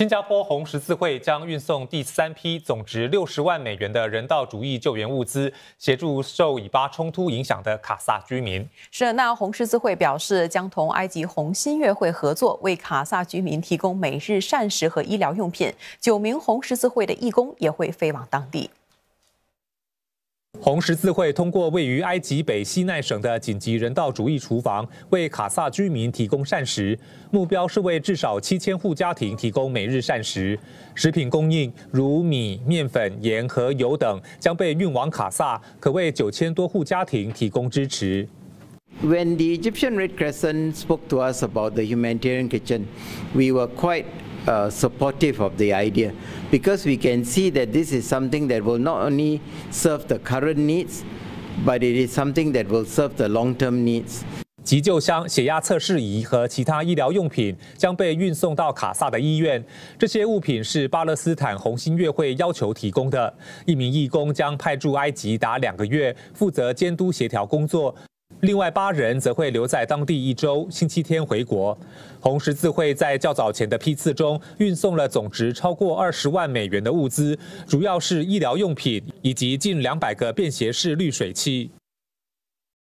新加坡红十字会将运送第三批总值六十万美元的人道主义救援物资，协助受以巴冲突影响的卡萨居民。是，那红十字会表示将同埃及红新月会合作，为卡萨居民提供每日膳食和医疗用品。九名红十字会的义工也会飞往当地。红十字会通过位于埃及北西奈省的紧急人道主义厨房，为卡萨居民提供膳食，目标是为至少七千户家庭提供每日膳食。食品供应如米、面粉、盐和油等将被运往卡萨，可为九千多户家庭提供支持。When the Egyptian Red Crescent spoke to us about the humanitarian kitchen, we were quite uh, supportive of the idea because we can see that this is something that will not only serve the current needs, but it is something that will serve the long-term needs. 急救箱、血压测试仪和其他医疗用品将被运送到卡萨的医院。这些物品是巴勒斯坦红新月会要求提供的。一名义工将派驻埃及达两个月，负责监督协调工作。另外八人则会留在当地一周，星期天回国。红十字会在较早前的批次中运送了总值超过二十万美元的物资，主要是医疗用品以及近两百个便携式滤水器。